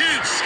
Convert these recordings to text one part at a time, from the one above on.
Shoots.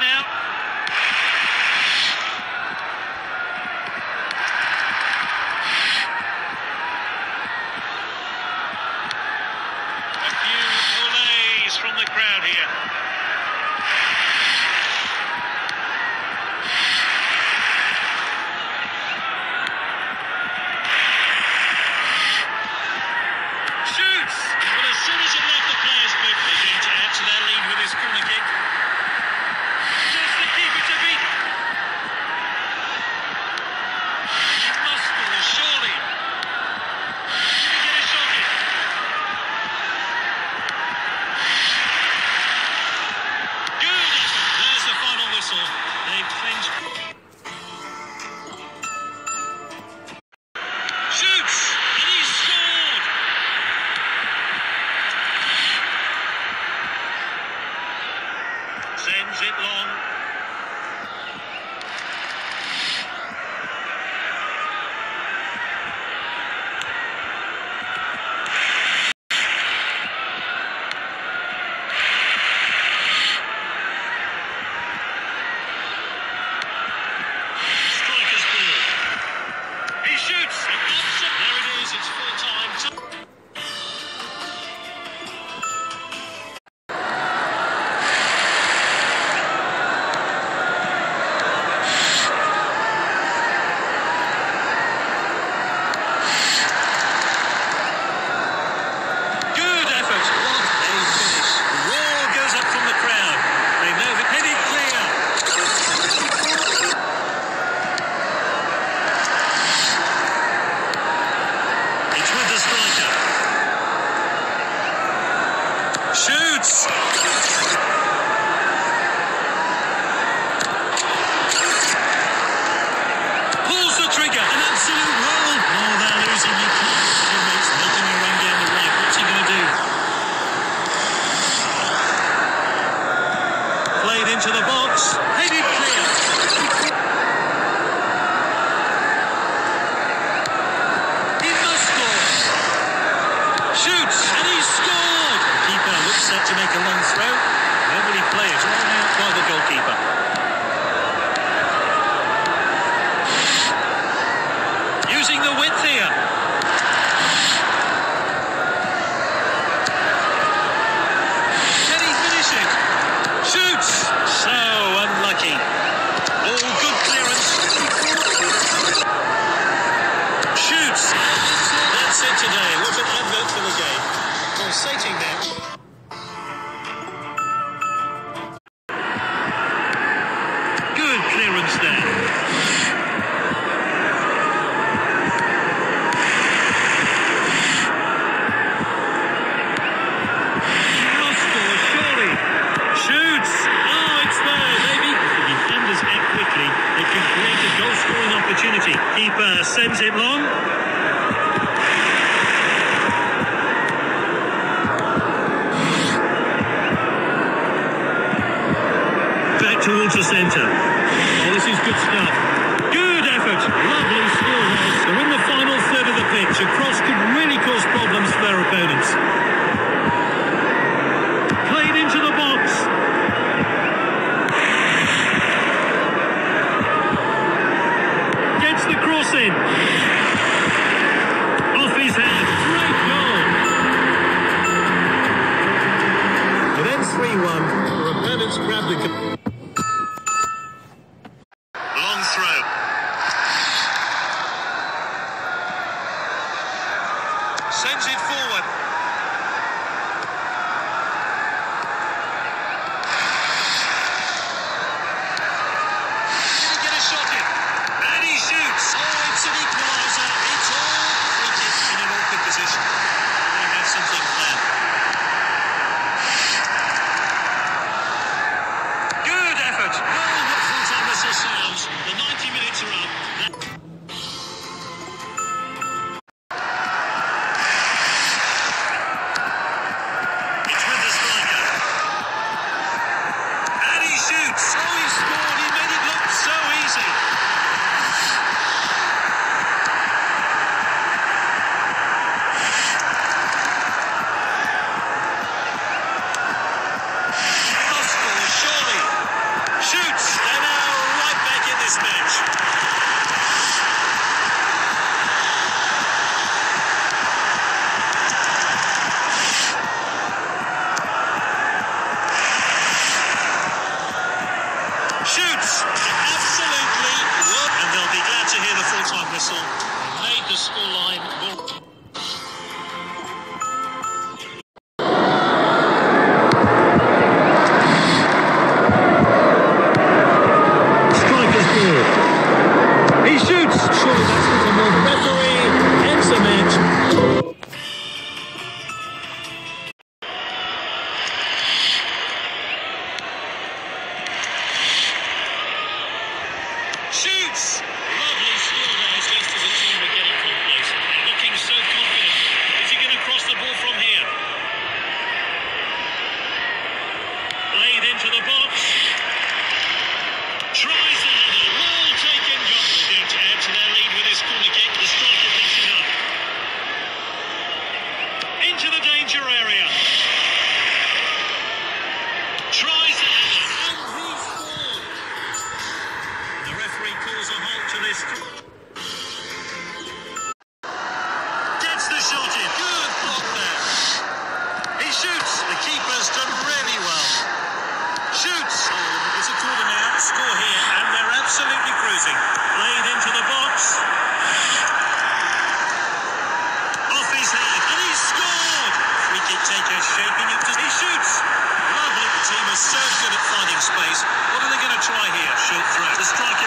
now. Sends it long. opportunity. Keeper sends it long. Back towards the centre. This is good stuff. Good effort. Lovely score there. They're in the final third of the pitch. A cross could time to. whistle and made the scoreline more. Striker's. He shoots. Sure, that's what the referee ends. Shoots! Rising. Played into the box. Off his head. And he scored. Free kick taker shaking it. He shoots. Lovely. The team is so good at finding space. What are they going to try here? Short throw. The striker.